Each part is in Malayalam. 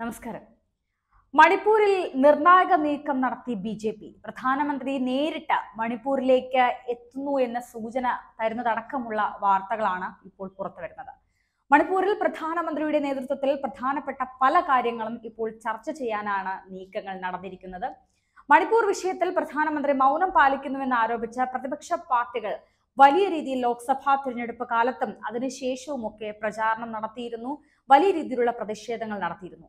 നമസ്കാരം. മണിപ്പൂരിൽ നിർണായക നീക്കം നടത്തി ബി ജെ പി. പ്രധാനമന്ത്രി നേരിട്ട് മണിപ്പൂരിലേക്ക് എത്തുന്നു എന്ന സൂചന തരുന്നതടക്കമുള്ള വാർത്തകളാണ് ഇപ്പോൾ പുറത്തു വരുന്നത്. മണിപ്പൂരിൽ പ്രധാനമന്ത്രിയുടെ നേതൃത്വത്തിൽ പ്രധാനപ്പെട്ട പല കാര്യങ്ങളും ഇപ്പോൾ ചർച്ച ചെയ്യാനാണ് നീക്കങ്ങൾ നടന്നിരിക്കുന്നത്. മണിപ്പൂർ വിഷയത്തിൽ പ്രധാനമന്ത്രി മൗനം പാലിക്കുന്നുവെന്ന് ആരോപിച്ച പ്രതിപക്ഷ പാർട്ടികൾ വലിയ രീതിയിൽ ലോക്സഭാ തിരഞ്ഞെടുപ്പ് കാലത്തും അതിനുശേഷവുമൊക്കെ പ്രചാരണം നടത്തിയിരുന്നു. വലിയ രീതിയിലുള്ള പ്രതിഷേധങ്ങൾ നടത്തിയിരുന്നു.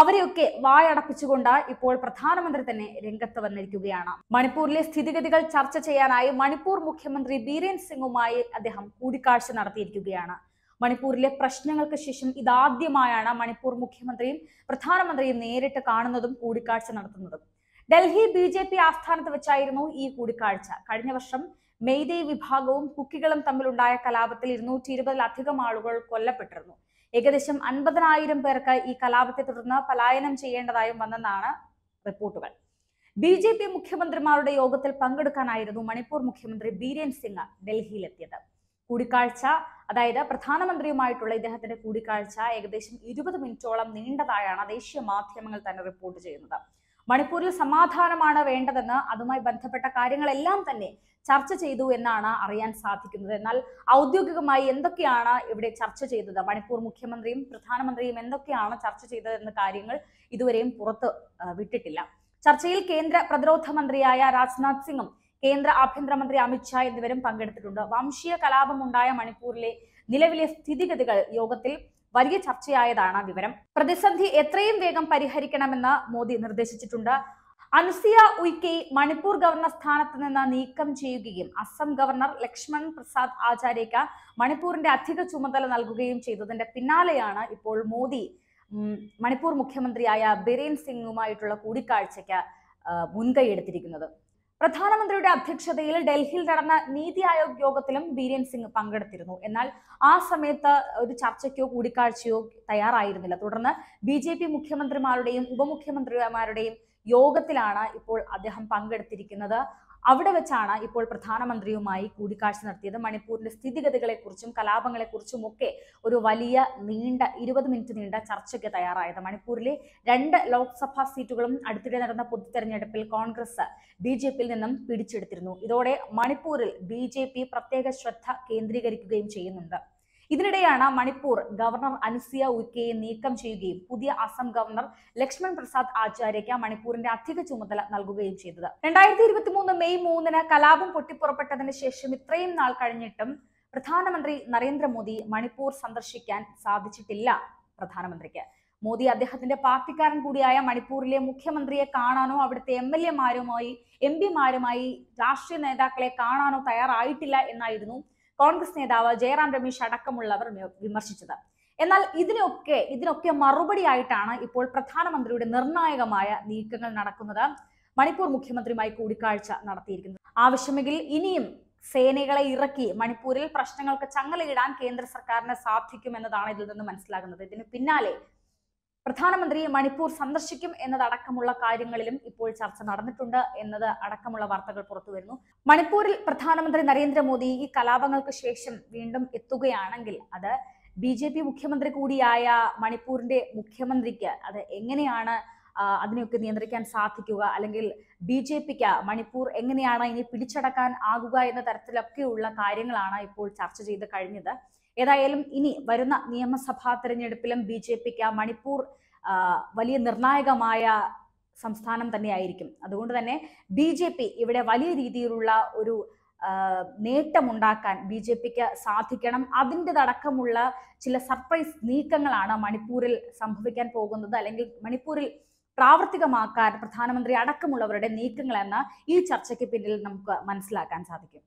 അവരെയൊക്കെ വായടപ്പിച്ചുകൊണ്ട് ഇപ്പോൾ പ്രധാനമന്ത്രി തന്നെ രംഗത്ത് വന്നിരിക്കുകയാണ്. മണിപ്പൂരിലെ സ്ഥിതിഗതികൾ ചർച്ച ചെയ്യാനായി മണിപ്പൂർ മുഖ്യമന്ത്രി ബീരേൻ സിംഗുമായി അദ്ദേഹം കൂടിക്കാഴ്ച നടത്തിയിരിക്കുകയാണ്. മണിപ്പൂരിലെ പ്രശ്നങ്ങൾക്ക് ശേഷം ഇതാദ്യമായാണ് മണിപ്പൂർ മുഖ്യമന്ത്രിയും പ്രധാനമന്ത്രിയും നേരിട്ട് കാണുന്നതും കൂടിക്കാഴ്ച നടത്തുന്നതും. ഡൽഹി ബി ജെ പി ആസ്ഥാനത്ത് വെച്ചായിരുന്നു ഈ കൂടിക്കാഴ്ച. കഴിഞ്ഞ വർഷം മെയ്തേ വിഭാഗവും കുക്കികളും തമ്മിലുണ്ടായ കലാപത്തിൽ ഇരുന്നൂറ്റി ഇരുപതിലധികം ആളുകൾ കൊല്ലപ്പെട്ടിരുന്നു. ഏകദേശം അൻപതിനായിരം പേർക്ക് ഈ കലാപത്തെ തുടർന്ന് പലായനം ചെയ്യേണ്ടതായും വന്നെന്നാണ് റിപ്പോർട്ടുകൾ. ബി ജെ പി മുഖ്യമന്ത്രിമാരുടെ യോഗത്തിൽ പങ്കെടുക്കാനായിരുന്നു മണിപ്പൂർ മുഖ്യമന്ത്രി ബീരേൻ സിംഗ് ഡൽഹിയിലെത്തിയത്. കൂടിക്കാഴ്ച അതായത് പ്രധാനമന്ത്രിയുമായിട്ടുള്ള ഇദ്ദേഹത്തിന്റെ കൂടിക്കാഴ്ച ഏകദേശം ഇരുപത് മിനിറ്റോളം നീണ്ടതായാണ് ദേശീയ മാധ്യമങ്ങൾ തന്നെ റിപ്പോർട്ട് ചെയ്യുന്നത്. മണിപ്പൂരിൽ സമാധാനമാണ് വേണ്ടതെന്ന് അതുമായി ബന്ധപ്പെട്ട കാര്യങ്ങളെല്ലാം തന്നെ ചർച്ച ചെയ്തു എന്നാണ് അറിയാൻ സാധിക്കുന്നത്. എന്നാൽ ഔദ്യോഗികമായി എന്തൊക്കെയാണ് ഇവിടെ ചർച്ച ചെയ്തത്? മണിപ്പൂർ മുഖ്യമന്ത്രിയും പ്രധാനമന്ത്രിയും എന്തൊക്കെയാണ് ചർച്ച ചെയ്തതെന്ന കാര്യങ്ങൾ ഇതുവരെയും പുറത്ത് വിട്ടിട്ടില്ല. ചർച്ചയിൽ കേന്ദ്ര പ്രതിരോധ മന്ത്രിയായ രാജ്നാഥ് സിംഗും കേന്ദ്ര ആഭ്യന്തരമന്ത്രി അമിത്ഷാ എന്നിവരും പങ്കെടുത്തിട്ടുണ്ട്. വംശീയ കലാപമുണ്ടായ മണിപ്പൂരിലെ നിലവിലെ സ്ഥിതിഗതികൾ യോഗത്തിൽ വലിയ ചർച്ചയായതാണ് വിവരം. പ്രതിസന്ധി എത്രയും വേഗം പരിഹരിക്കണമെന്ന് മോദി നിർദ്ദേശിച്ചിട്ടുണ്ട്. അനുസിയ ഉയ്ക്കെ മണിപ്പൂർ ഗവർണർ സ്ഥാനത്ത് നിന്ന് നീക്കം ചെയ്യുകയും അസം ഗവർണർ ലക്ഷ്മൺ പ്രസാദ് ആചാര്യയ്ക്ക് മണിപ്പൂരിന്റെ അധിക ചുമതല നൽകുകയും ചെയ്തതിന്റെ പിന്നാലെയാണ് ഇപ്പോൾ മോദി മണിപ്പൂർ മുഖ്യമന്ത്രിയായ ബിരേൻ സിംഗുമായിട്ടുള്ള കൂടിക്കാഴ്ചയ്ക്ക് മുൻകൈ എടുത്തിരിക്കുന്നത്. പ്രധാനമന്ത്രിയുടെ അധ്യക്ഷതയിൽ ഡൽഹിയിൽ നടന്ന നീതി ആയോഗ് യോഗത്തിലും ബീരേൻ സിംഗ് പങ്കെടുത്തിരുന്നു. എന്നാൽ ആ സമയത്ത് ഒരു ചർച്ചയ്ക്കോ കൂടിക്കാഴ്ചയോ തയ്യാറായിരുന്നില്ല. തുടർന്ന് ബി മുഖ്യമന്ത്രിമാരുടെയും ഉപമുഖ്യമന്ത്രിമാരുടെയും യോഗത്തിലാണ് ഇപ്പോൾ അദ്ദേഹം പങ്കെടുത്തിരിക്കുന്നത്. അവിടെ വെച്ചാണ് ഇപ്പോൾ പ്രധാനമന്ത്രിയുമായി കൂടിക്കാഴ്ച നടത്തിയത്. മണിപ്പൂരിന്റെ സ്ഥിതിഗതികളെക്കുറിച്ചും കലാപങ്ങളെക്കുറിച്ചും ഒക്കെ ഒരു വലിയ നീണ്ട ഇരുപത് മിനിറ്റ് നീണ്ട ചർച്ചയ്ക്ക് തയ്യാറായത്. മണിപ്പൂരിലെ രണ്ട് ലോക്സഭാ സീറ്റുകളും അടുത്തിടെ നടന്ന പൊതു തെരഞ്ഞെടുപ്പിൽ കോൺഗ്രസ് ബി ജെ പിയിൽ നിന്നും പിടിച്ചെടുത്തിരുന്നു. ഇതോടെ മണിപ്പൂരിൽ ബി ജെ പി പ്രത്യേക ശ്രദ്ധ കേന്ദ്രീകരിക്കുകയും ചെയ്യുന്നുണ്ട്. ഇതിനിടെയാണ് മണിപ്പൂർ ഗവർണർ അനുസിയ ഉയ്ക്കയെ നീക്കം ചെയ്യുകയും പുതിയ അസം ഗവർണർ ലക്ഷ്മൺ പ്രസാദ് ആചാര്യയ്ക്ക് മണിപ്പൂരിന്റെ അധിക ചുമതല നൽകുകയും ചെയ്തത്. രണ്ടായിരത്തി ഇരുപത്തി മൂന്ന് മെയ് മൂന്നിന് കലാപം പൊട്ടിപ്പുറപ്പെട്ടതിന് ശേഷം ഇത്രയും നാൾ കഴിഞ്ഞിട്ടും പ്രധാനമന്ത്രി നരേന്ദ്രമോദി മണിപ്പൂർ സന്ദർശിക്കാൻ സാധിച്ചിട്ടില്ല പ്രധാനമന്ത്രിക്ക്. മോദി അദ്ദേഹത്തിന്റെ പാർട്ടിക്കാരൻ കൂടിയായ മണിപ്പൂരിലെ മുഖ്യമന്ത്രിയെ കാണാനോ അവിടുത്തെ എം എൽ എമാരുമായി എം പിമാരുമായി രാഷ്ട്രീയ നേതാക്കളെ കാണാനോ തയ്യാറായിട്ടില്ല എന്നായിരുന്നു കോൺഗ്രസ് നേതാവ് ജയറാം രമേശ് അടക്കമുള്ളവർ വിമർശിച്ചത്. എന്നാൽ ഇതിനൊക്കെ ഇതിനൊക്കെ മറുപടിയായിട്ടാണ് ഇപ്പോൾ പ്രധാനമന്ത്രിയുടെ നിർണായകമായ നീക്കങ്ങൾ നടക്കുന്നത്. മണിപ്പൂർ മുഖ്യമന്ത്രിയുമായി കൂടിക്കാഴ്ച നടത്തിയിരിക്കുന്നത് ആവശ്യമെങ്കിൽ ഇനിയും സേനകളെ ഇറക്കി മണിപ്പൂരിൽ പ്രശ്നങ്ങൾക്ക് ചങ്ങലയിടാൻ കേന്ദ്ര സർക്കാരിന് സാധിക്കുമെന്നതാണ് ഇതിൽ നിന്ന് മനസ്സിലാകുന്നത്. ഇതിന് പിന്നാലെ പ്രധാനമന്ത്രി മണിപ്പൂർ സന്ദർശിക്കും എന്നതടക്കമുള്ള കാര്യങ്ങളിലും ഇപ്പോൾ ചർച്ച നടന്നിട്ടുണ്ട് എന്നത് അടക്കമുള്ള വാർത്തകൾ പുറത്തു വരുന്നു. മണിപ്പൂരിൽ പ്രധാനമന്ത്രി നരേന്ദ്രമോദി ഈ കലാപങ്ങൾക്ക് ശേഷം വീണ്ടും എത്തുകയാണെങ്കിൽ അത് ബി ജെ പി മുഖ്യമന്ത്രി കൂടിയായ മണിപ്പൂരിന്റെ മുഖ്യമന്ത്രിക്ക് അത് എങ്ങനെയാണ് അതിനെയൊക്കെ നിയന്ത്രിക്കാൻ സാധിക്കുക? അല്ലെങ്കിൽ ബി ജെ പിക്ക് മണിപ്പൂർ എങ്ങനെയാണ് ഇനി പിടിച്ചടക്കാൻ ആകുക എന്ന തരത്തിലൊക്കെയുള്ള കാര്യങ്ങളാണ് ഇപ്പോൾ ചർച്ച ചെയ്ത് കഴിഞ്ഞത്. ഏതായാലും ഇനി വരുന്ന നിയമസഭാ തെരഞ്ഞെടുപ്പിലും ബി ജെ പിക്ക് മണിപ്പൂർ വലിയ നിർണായകമായ സംസ്ഥാനം തന്നെയായിരിക്കും. അതുകൊണ്ട് തന്നെ ബി ജെ പി ഇവിടെ വലിയ രീതിയിലുള്ള ഒരു നേട്ടമുണ്ടാക്കാൻ ബി ജെ പിക്ക് സാധിക്കണം. അതിന്റെതടക്കമുള്ള ചില സർപ്രൈസ് നീക്കങ്ങളാണ് മണിപ്പൂരിൽ സംഭവിക്കാൻ പോകുന്നത്. അല്ലെങ്കിൽ മണിപ്പൂരിൽ പ്രാവർത്തികമാക്കാൻ പ്രധാനമന്ത്രി അടക്കമുള്ളവരുടെ നീക്കങ്ങളെന്ന് ഈ ചർച്ചയ്ക്ക് പിന്നിൽ നമുക്ക് മനസ്സിലാക്കാൻ സാധിക്കും.